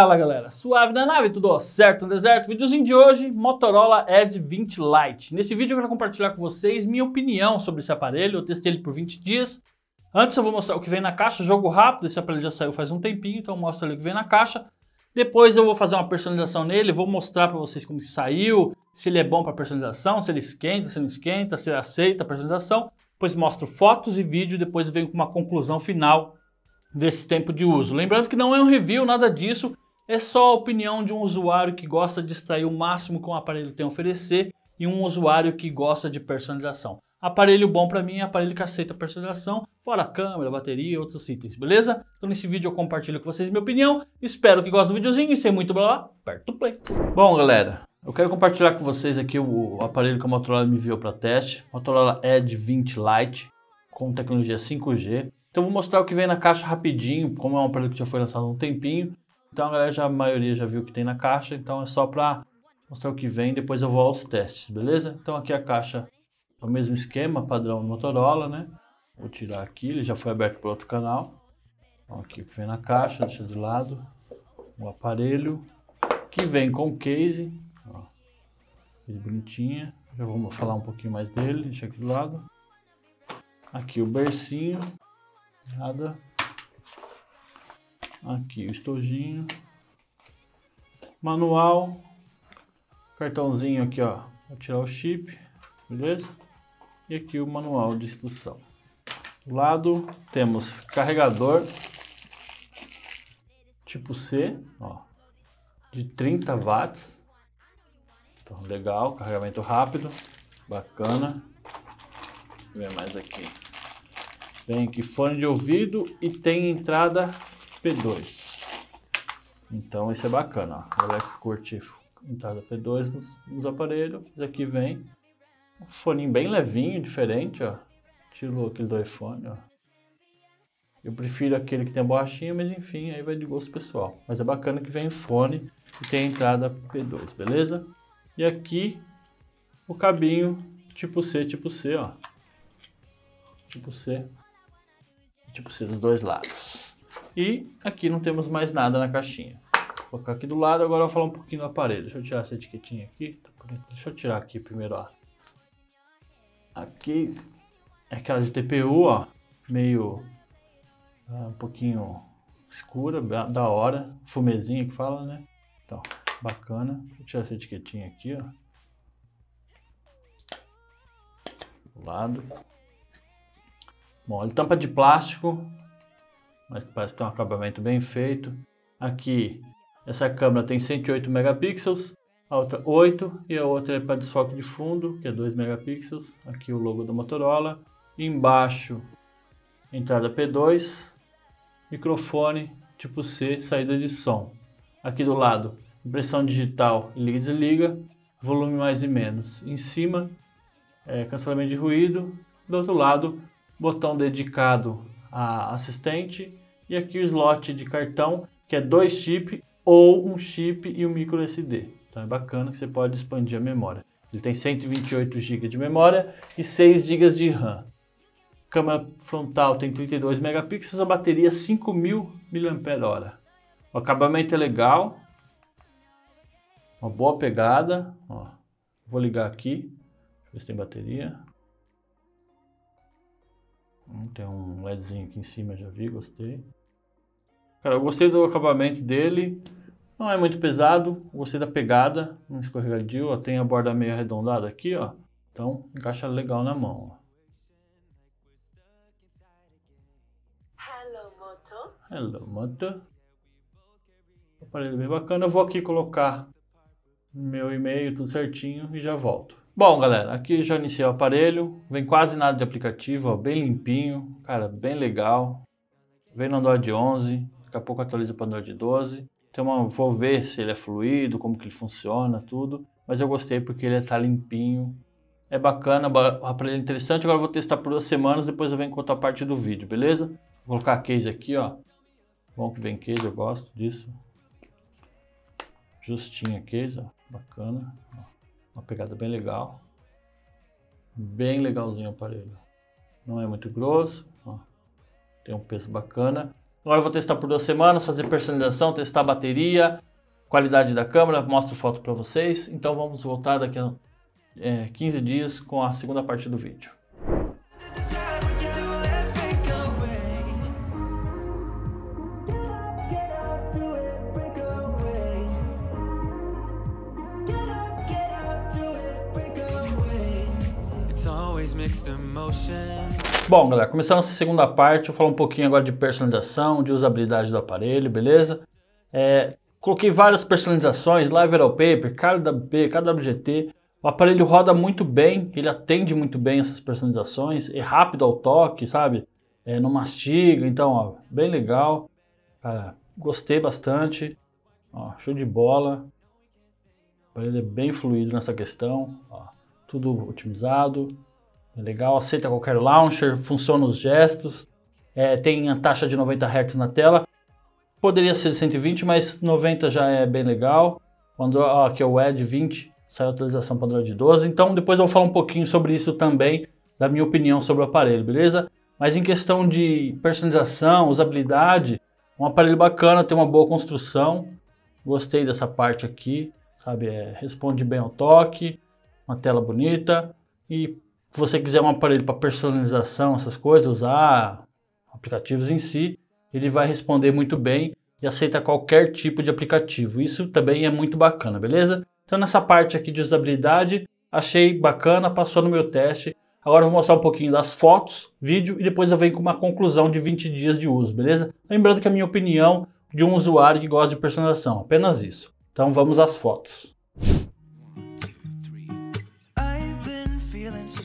Fala galera, suave na nave, tudo certo no deserto? Videozinho de hoje, Motorola Edge 20 Lite. Nesse vídeo eu quero compartilhar com vocês minha opinião sobre esse aparelho, eu testei ele por 20 dias. Antes eu vou mostrar o que vem na caixa, jogo rápido, esse aparelho já saiu faz um tempinho, então mostra ali o que vem na caixa. Depois eu vou fazer uma personalização nele, vou mostrar para vocês como saiu, se ele é bom para personalização, se ele esquenta, se não esquenta, se ele aceita a personalização. Depois mostro fotos e vídeo, depois venho com uma conclusão final desse tempo de uso. Lembrando que não é um review, nada disso, é só a opinião de um usuário que gosta de extrair o máximo que o aparelho tem a oferecer e um usuário que gosta de personalização. Aparelho bom para mim é aparelho que aceita personalização, fora câmera, bateria e outros itens, beleza? Então nesse vídeo eu compartilho com vocês minha opinião, espero que gostem do videozinho e sem muito blá blá, aperta o play. Bom galera, eu quero compartilhar com vocês aqui o aparelho que a Motorola me enviou para teste, Motorola Edge 20 Lite, com tecnologia 5G. Então vou mostrar o que vem na caixa rapidinho, como é um aparelho que já foi lançado há um tempinho. Então a galera já, a maioria já viu o que tem na caixa, então é só para mostrar o que vem, depois eu vou aos testes, beleza? Então aqui a caixa é o mesmo esquema, padrão Motorola, né? Vou tirar aqui, ele já foi aberto para outro canal. Então aqui vem na caixa, deixa de lado. O aparelho, que vem com case, ó, bonitinha. Já vamos falar um pouquinho mais dele, deixa aqui do lado. Aqui o bercinho, nada. Aqui o estojinho. Manual. Cartãozinho aqui, ó. Vou tirar o chip, beleza? E aqui o manual de instrução. Do lado temos carregador tipo C, ó, de 30 watts. Então, legal, carregamento rápido, bacana. Deixa eu ver mais aqui. Tem aqui fone de ouvido e tem entrada P2. Então isso é bacana, ó. Galera que entrada P2 nos, nos aparelhos, isso aqui vem um fone bem levinho, diferente, ó. Estilo aquele do iPhone, ó. Eu prefiro aquele que tem a borrachinha, mas enfim, aí vai de gosto pessoal. Mas é bacana que vem fone e tem entrada P2, beleza? E aqui o cabinho tipo C, tipo C, ó. Tipo C tipo C dos dois lados. E aqui não temos mais nada na caixinha. Vou colocar aqui do lado, agora eu vou falar um pouquinho do aparelho. Deixa eu tirar essa etiquetinha aqui. Tá Deixa eu tirar aqui primeiro, ó. Aqui é aquela de TPU, ó. Meio uh, um pouquinho escura, da hora. Fumezinha que fala, né? Então, bacana. Deixa eu tirar essa etiquetinha aqui, ó. Do lado. Bom, ele tampa de plástico, mas parece ter um acabamento bem feito. Aqui, essa câmera tem 108 megapixels, a outra 8 e a outra é para desfoque de fundo, que é 2 megapixels. Aqui o logo da Motorola. Embaixo, entrada P2, microfone tipo C, saída de som. Aqui do lado, impressão digital, liga e desliga, volume mais e menos. Em cima, é, cancelamento de ruído. Do outro lado, botão dedicado a assistente e aqui o slot de cartão que é dois chip ou um chip e um micro SD. Então é bacana que você pode expandir a memória. Ele tem 128 GB de memória e 6 GB de RAM. Câmera frontal tem 32 megapixels, a bateria 5000 mAh. O acabamento é legal, uma boa pegada. Ó, vou ligar aqui, ver se tem bateria. Hum, tem um LEDzinho aqui em cima, já vi, gostei. Cara, eu gostei do acabamento dele. Não é muito pesado, gostei da pegada, um escorregadio, ó, tem a borda meio arredondada aqui, ó. Então encaixa legal na mão. Ó. Hello Moto. Hello Moto. Aparelho bem bacana. Eu vou aqui colocar meu e-mail tudo certinho e já volto. Bom, galera, aqui já iniciei o aparelho, vem quase nada de aplicativo, ó, bem limpinho, cara, bem legal. Vem no Android 11, daqui a pouco atualiza para Android 12. Tem uma, vou ver se ele é fluido, como que ele funciona, tudo. Mas eu gostei porque ele está limpinho, é bacana, o é interessante. Agora eu vou testar por duas semanas, depois eu venho contar a parte do vídeo, beleza? Vou colocar case aqui, ó. Bom que vem case, eu gosto disso. Justinha case, ó, bacana. Uma pegada bem legal. Bem legalzinho o aparelho. Não é muito grosso. Ó. Tem um peso bacana. Agora eu vou testar por duas semanas, fazer personalização, testar a bateria, qualidade da câmera, mostro foto para vocês. Então vamos voltar daqui a é, 15 dias com a segunda parte do vídeo. Bom, galera, começando essa segunda parte, eu vou falar um pouquinho agora de personalização, de usabilidade do aparelho, beleza? É, coloquei várias personalizações, Live Wallpaper, KWP, KWGT. O aparelho roda muito bem, ele atende muito bem essas personalizações, é rápido ao toque, sabe? É, não mastiga, então, ó, bem legal. Cara, gostei bastante. Ó, show de bola. O aparelho é bem fluido nessa questão. Ó, tudo otimizado. Legal, aceita qualquer launcher, funciona os gestos, é, tem a taxa de 90 Hz na tela. Poderia ser 120, mas 90 já é bem legal. Android, ó, aqui é o Edge 20, saiu a atualização para Android 12. Então depois eu vou falar um pouquinho sobre isso também, da minha opinião sobre o aparelho, beleza? Mas em questão de personalização, usabilidade, um aparelho bacana, tem uma boa construção. Gostei dessa parte aqui, sabe? É, responde bem ao toque, uma tela bonita e se você quiser um aparelho para personalização, essas coisas, usar aplicativos em si, ele vai responder muito bem e aceita qualquer tipo de aplicativo. Isso também é muito bacana, beleza? Então nessa parte aqui de usabilidade, achei bacana, passou no meu teste. Agora eu vou mostrar um pouquinho das fotos, vídeo e depois eu venho com uma conclusão de 20 dias de uso, beleza? Lembrando que a minha opinião de um usuário que gosta de personalização, apenas isso. Então vamos às fotos.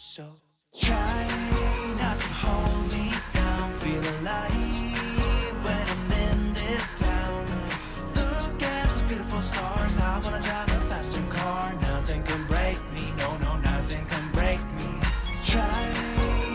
So try not to hold me down Feel alive when I'm in this town Look at those beautiful stars I wanna drive a faster car Nothing can break me, no, no, nothing can break me Try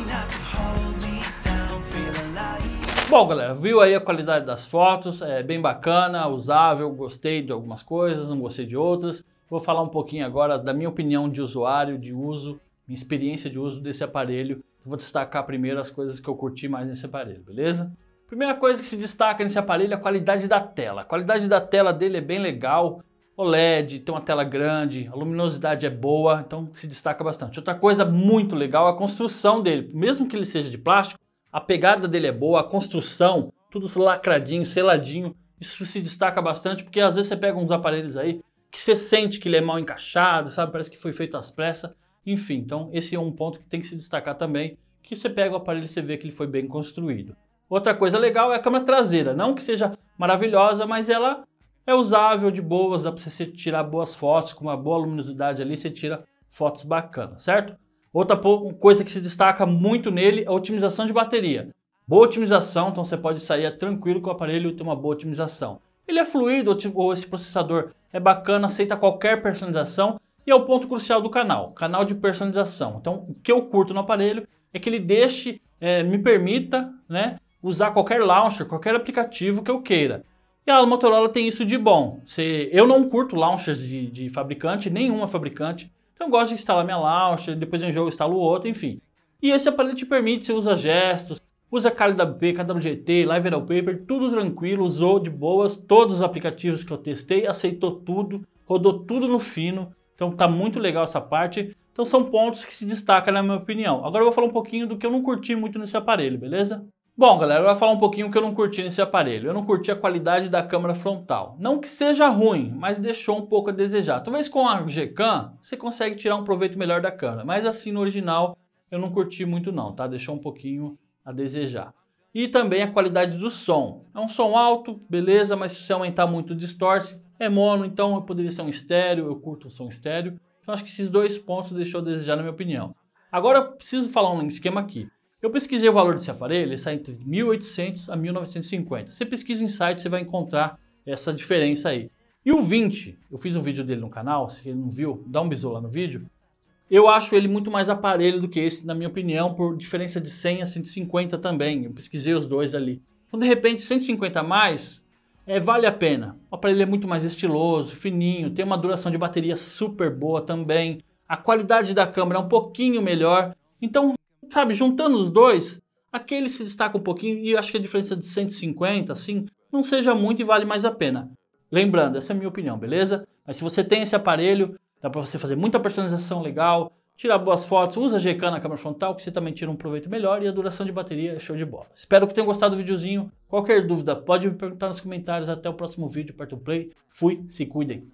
not to hold me down Feel alive Bom, galera, viu aí a qualidade das fotos, é bem bacana, usável, gostei de algumas coisas, não gostei de outras. Vou falar um pouquinho agora da minha opinião de usuário, de uso, experiência de uso desse aparelho. vou destacar primeiro as coisas que eu curti mais nesse aparelho, beleza? Primeira coisa que se destaca nesse aparelho é a qualidade da tela. A qualidade da tela dele é bem legal, OLED, tem uma tela grande, a luminosidade é boa, então se destaca bastante. Outra coisa muito legal é a construção dele. Mesmo que ele seja de plástico, a pegada dele é boa, a construção, tudo lacradinho, seladinho. Isso se destaca bastante porque às vezes você pega uns aparelhos aí que você sente que ele é mal encaixado, sabe? Parece que foi feito às pressas. Enfim, então esse é um ponto que tem que se destacar também, que você pega o aparelho e você vê que ele foi bem construído. Outra coisa legal é a câmera traseira, não que seja maravilhosa, mas ela é usável de boas, dá para você tirar boas fotos, com uma boa luminosidade ali, você tira fotos bacanas, certo? Outra coisa que se destaca muito nele é a otimização de bateria. Boa otimização, então você pode sair tranquilo com o aparelho e ter uma boa otimização. Ele é fluido, ou esse processador é bacana, aceita qualquer personalização e é o ponto crucial do canal, canal de personalização. Então, o que eu curto no aparelho é que ele deixe, é, me permita né, usar qualquer launcher, qualquer aplicativo que eu queira. E a Motorola tem isso de bom. Se, eu não curto launchers de, de fabricante, nenhuma fabricante. Então eu gosto de instalar minha launcher, depois em jogo instalo outro, enfim. E esse aparelho te permite, você usa gestos, usa KWP, KWGT, Live Wallpaper, tudo tranquilo, usou de boas, todos os aplicativos que eu testei, aceitou tudo, rodou tudo no fino, então tá muito legal essa parte. Então são pontos que se destacam na minha opinião. Agora eu vou falar um pouquinho do que eu não curti muito nesse aparelho, beleza? Bom, galera, eu vou falar um pouquinho do que eu não curti nesse aparelho. Eu não curti a qualidade da câmera frontal. Não que seja ruim, mas deixou um pouco a desejar. Talvez com a Gcam você consegue tirar um proveito melhor da câmera, mas assim no original eu não curti muito não, tá? Deixou um pouquinho a desejar. E também a qualidade do som. É um som alto, beleza, mas se você aumentar muito distorce. É mono, então poderia ser um estéreo, eu curto o som estéreo. Então acho que esses dois pontos deixou a desejar na minha opinião. Agora eu preciso falar um esquema aqui. Eu pesquisei o valor desse aparelho, ele sai entre 1.800 a 1.950. Você pesquisa em site, você vai encontrar essa diferença aí. E o 20, eu fiz um vídeo dele no canal, se não viu, dá um bisu lá no vídeo. Eu acho ele muito mais aparelho do que esse, na minha opinião, por diferença de 100 a 150 também. Eu pesquisei os dois ali. Então, de repente, 150 a mais, é, vale a pena. O aparelho é muito mais estiloso, fininho, tem uma duração de bateria super boa também. A qualidade da câmera é um pouquinho melhor. Então, sabe, juntando os dois, aquele se destaca um pouquinho e eu acho que a diferença de 150, assim, não seja muito e vale mais a pena. Lembrando, essa é a minha opinião, beleza? Mas se você tem esse aparelho, dá para você fazer muita personalização legal, tirar boas fotos, usa GK na câmera frontal, que você também tira um proveito melhor e a duração de bateria é show de bola. Espero que tenham gostado do videozinho. Qualquer dúvida, pode me perguntar nos comentários. Até o próximo vídeo, aperta o play. Fui, se cuidem.